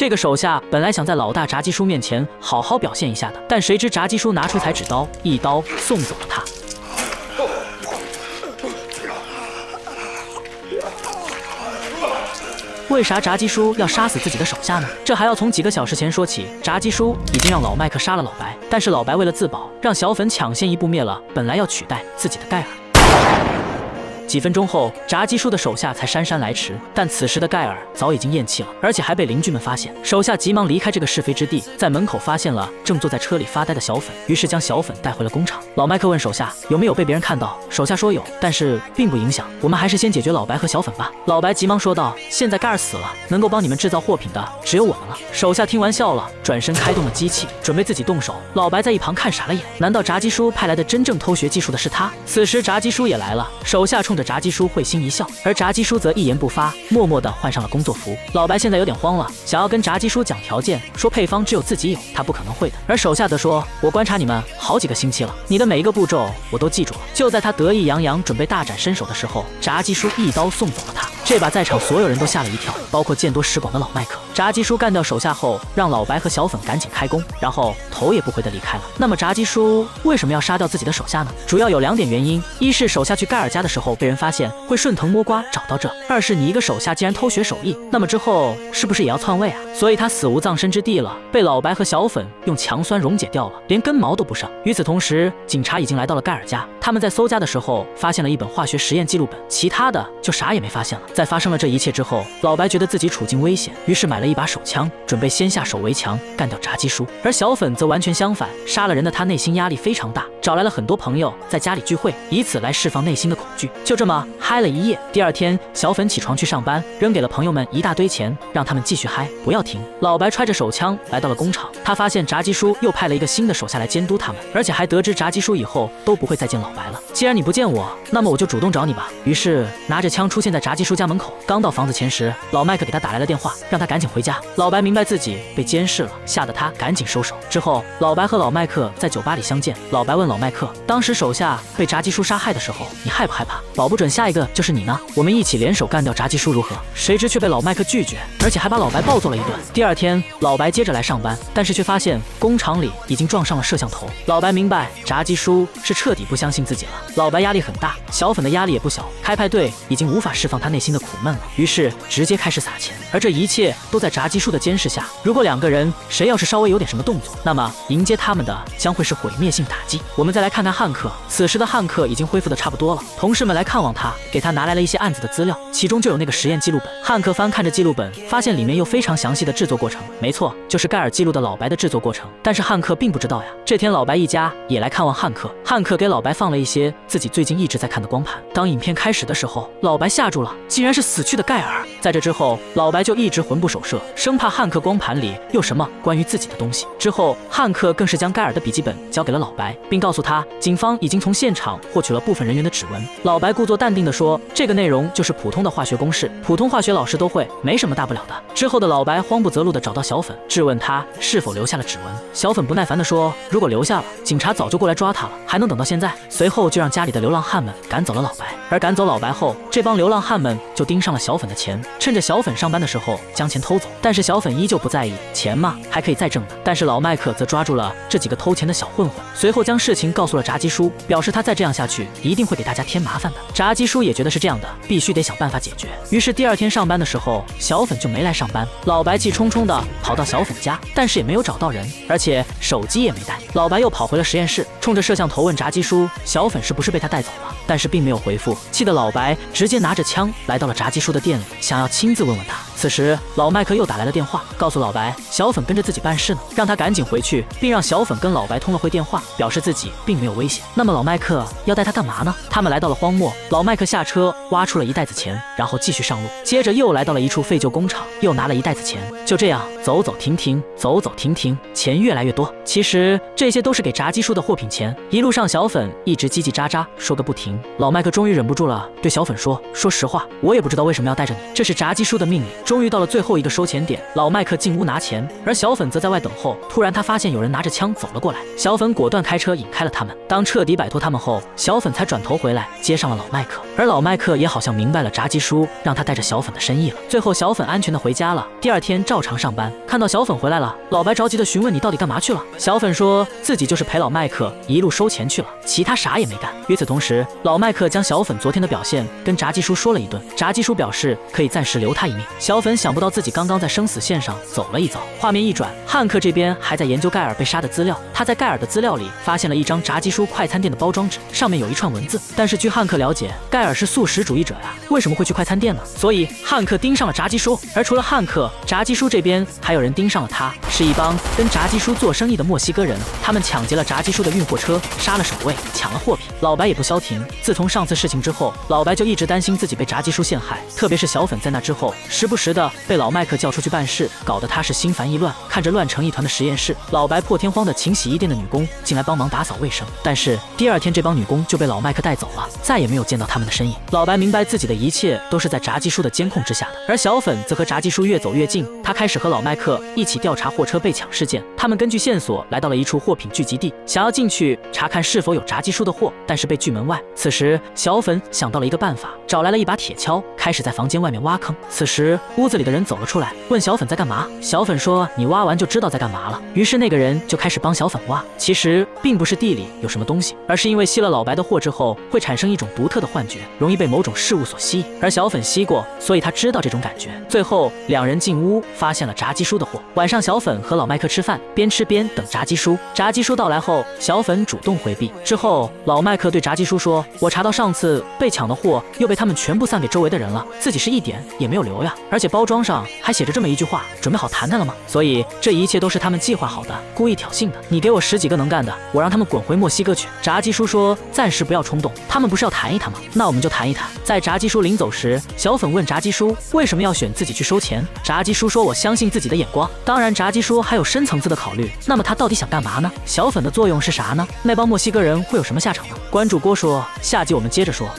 这个手下本来想在老大炸鸡叔面前好好表现一下的，但谁知炸鸡叔拿出裁纸刀，一刀送走了他。为啥炸鸡叔要杀死自己的手下呢？这还要从几个小时前说起。炸鸡叔已经让老麦克杀了老白，但是老白为了自保，让小粉抢先一步灭了本来要取代自己的盖尔。几分钟后，炸鸡叔的手下才姗姗来迟，但此时的盖尔早已经咽气了，而且还被邻居们发现。手下急忙离开这个是非之地，在门口发现了正坐在车里发呆的小粉，于是将小粉带回了工厂。老麦克问手下有没有被别人看到，手下说有，但是并不影响，我们还是先解决老白和小粉吧。老白急忙说道：“现在盖尔死了，能够帮你们制造货品的只有我们了。”手下听完笑了，转身开动了机器，准备自己动手。老白在一旁看傻了眼，难道炸鸡叔派来的真正偷学技术的是他？此时炸鸡叔也来了，手下冲着炸鸡叔会心。一笑，而炸鸡叔则一言不发，默默地换上了工作服。老白现在有点慌了，想要跟炸鸡叔讲条件，说配方只有自己有，他不可能会的。而手下则说：“我观察你们好几个星期了，你的每一个步骤我都记住了。”就在他得意洋洋准备大展身手的时候，炸鸡叔一刀送走了他。这把在场所有人都吓了一跳，包括见多识广的老麦克。炸鸡叔干掉手下后，让老白和小粉赶紧开工，然后头也不回的离开了。那么炸鸡叔为什么要杀掉自己的手下呢？主要有两点原因：一是手下去盖尔家的时候被人发现，会顺藤摸瓜找到这；二是你一个手下既然偷学手艺，那么之后是不是也要篡位啊？所以他死无葬身之地了，被老白和小粉用强酸溶解掉了，连根毛都不剩。与此同时，警察已经来到了盖尔家，他们在搜家的时候发现了一本化学实验记录本，其他的就啥也没发现了。在发生了这一切之后，老白觉得自己处境危险，于是买了一把手枪，准备先下手为强，干掉炸鸡叔。而小粉则完全相反，杀了人的他内心压力非常大，找来了很多朋友在家里聚会，以此来释放内心的恐惧。就这么嗨了一夜。第二天，小粉起床去上班，扔给了朋友们一大堆钱，让他们继续嗨，不要停。老白揣着手枪来到了工厂，他发现炸鸡叔又派了一个新的手下来监督他们，而且还得知炸鸡叔以后都不会再见老白了。既然你不见我，那么我就主动找你吧。于是拿着枪出现在炸鸡叔家门口。刚到房子前时，老麦克给他打来了电话，让他赶紧回家。老白明白自己被监视了，吓得他赶紧收手。之后，老白和老麦克在酒吧里相见。老白问老麦克，当时手下被炸鸡叔杀害的时候，你害不害怕？保不准下一个就是你呢。我们一起联手干掉炸鸡叔如何？谁知却被老麦克拒绝，而且还把老白暴揍了一顿。第二天，老白接着来上班，但是却发现工厂里已经装上了摄像头。老白明白炸鸡叔是彻底不相信自己了。老白压力很大，小粉的压力也不小。开派对已经无法释放他内心的苦闷了。于是直接开始撒钱，而这一切都在炸鸡叔的监视下。如果两个人谁要是稍微有点什么动作，那么迎接他们的将会是毁灭性打击。我们再来看看汉克，此时的汉克已经恢复的差不多了。同事们来看望他，给他拿来了一些案子的资料，其中就有那个实验记录本。汉克翻看着记录本，发现里面有非常详细的制作过程。没错，就是盖尔记录的老白的制作过程。但是汉克并不知道呀。这天老白一家也来看望汉克，汉克给老白放了一些自己最近一直在看的光盘。当影片开始的时候，老白吓住了，竟然是死去的盖尔。在这之后，老白就一直魂不守舍，生怕汉克光盘里有什么关于自己的东西。之后，汉克更是将盖尔的笔记本交给了老白，并告告诉他，警方已经从现场获取了部分人员的指纹。老白故作淡定地说：“这个内容就是普通的化学公式，普通化学老师都会，没什么大不了的。”之后的老白慌不择路地找到小粉，质问他是否留下了指纹。小粉不耐烦地说：“如果留下了，警察早就过来抓他了，还能等到现在？”随后就让家里的流浪汉们赶走了老白。而赶走老白后，这帮流浪汉们就盯上了小粉的钱，趁着小粉上班的时候将钱偷走。但是小粉依旧不在意，钱嘛还可以再挣的。但是老麦克则抓住了这几个偷钱的小混混，随后将事情告诉了炸鸡叔，表示他再这样下去一定会给大家添麻烦的。炸鸡叔也觉得是这样的，必须得想办法解决。于是第二天上班的时候，小粉就没来上班。老白气冲冲的跑到小粉家，但是也没有找到人，而且手机也没带。老白又跑回了实验室，冲着摄像头问炸鸡叔，小粉是不是被他带走了？但是并没有回复。气得老白直接拿着枪来到了炸鸡叔的店里，想要亲自问问他。此时老麦克又打来了电话，告诉老白小粉跟着自己办事呢，让他赶紧回去，并让小粉跟老白通了会电话，表示自己并没有危险。那么老麦克要带他干嘛呢？他们来到了荒漠，老麦克下车挖出了一袋子钱，然后继续上路，接着又来到了一处废旧工厂，又拿了一袋子钱，就这样走走停停，走走停停，钱越来越多。其实这些都是给炸鸡叔的货品钱。一路上小粉一直叽叽喳喳说个不停，老麦克终于忍不住了，对小粉说：“说实话，我也不知道为什么要带着你，这是炸鸡叔的命令。”终于到了最后一个收钱点，老麦克进屋拿钱，而小粉则在外等候。突然，他发现有人拿着枪走了过来，小粉果断开车引开了他们。当彻底摆脱他们后，小粉才转头回来接上了老麦克。而老麦克也好像明白了炸鸡叔让他带着小粉的深意了。最后，小粉安全的回家了。第二天照常上班，看到小粉回来了，老白着急的询问你到底干嘛去了。小粉说自己就是陪老麦克一路收钱去了，其他啥也没干。与此同时，老麦克将小粉昨天的表现跟炸鸡叔说了一顿，炸鸡叔表示可以暂时留他一命。小粉想不到自己刚刚在生死线上走了一遭。画面一转，汉克这边还在研究盖尔被杀的资料，他在盖尔的资料里发现了一张炸鸡叔快餐店的包装纸，上面有一串文字。但是据汉克了解，盖尔是素食主义者呀，为什么会去快餐店呢？所以汉克盯上了炸鸡叔。而除了汉克，炸鸡叔这边还有人盯上了他，是一帮跟炸鸡叔做生意的墨西哥人，他们抢劫了炸鸡叔的运货车，杀了守卫，抢了货品。老白也不消停，自从上次事情之后，老白就一直担心自己被炸鸡叔陷害，特别是小粉在那之后，时不时时的被老麦克叫出去办事，搞得他是心烦意乱。看着乱成一团的实验室，老白破天荒的请洗衣店的女工进来帮忙打扫卫生，但是第二天这帮女工就被老麦克带走了，再也没有见到他们的身影。老白明白自己的一切都是在炸鸡叔的监控之下的，而小粉则和炸鸡叔越走越近，他开始和老麦克一起调查货车被抢事件。他们根据线索来到了一处货品聚集地，想要进去查看是否有炸鸡叔的货，但是被拒门外。此时，小粉想到了一个办法，找来了一把铁锹，开始在房间外面挖坑。此时，屋子里的人走了出来，问小粉在干嘛。小粉说：“你挖完就知道在干嘛了。”于是那个人就开始帮小粉挖。其实并不是地里有什么东西，而是因为吸了老白的货之后，会产生一种独特的幻觉，容易被某种事物所吸引。而小粉吸过，所以他知道这种感觉。最后，两人进屋，发现了炸鸡叔的货。晚上，小粉和老麦克吃饭，边吃边等炸鸡叔。炸鸡叔到来后，小粉主动回避。之后，老麦克对炸鸡叔说：“我查到上次被抢的货又被他们全部散给周围的人了，自己是一点也没有留呀。而且包装上还写着这么一句话：准备好谈谈了吗？所以这一切都是他们计划好的，故意挑衅的。你给我十几个能干的，我让他们滚回墨西哥去。”炸鸡叔说：“暂时不要冲动，他们不是要谈一谈吗？那我们就谈一谈。”在炸鸡叔临走时，小粉问炸鸡叔为什么要选自己去收钱。炸鸡叔说：“我相信自己的眼光。”当然，炸鸡叔还有深层次的考虑。那么他到底想干嘛呢？小粉的作用是啥呢？那帮墨西哥人会有什么下场呢？关注郭说，下集我们接着说。